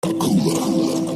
啊！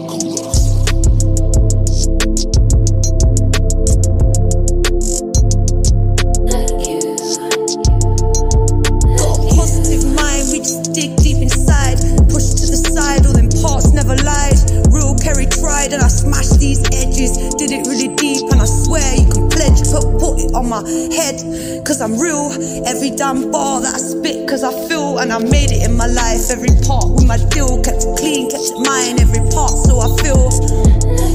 my head. Cause I'm real. Every damn bar that I spit, cause I feel and I made it in my life. Every part with my deal, kept clean, kept mine. Every part, so I feel.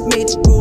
made